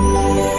Yeah.